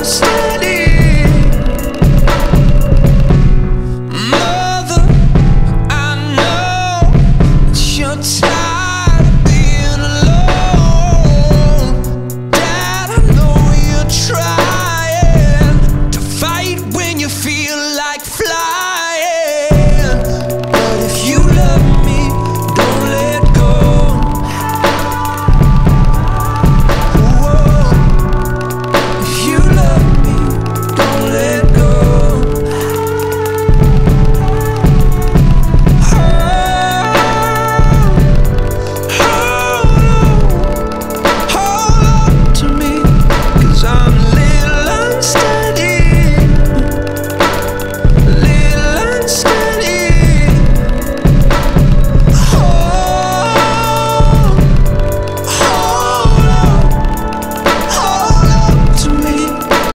Podcast.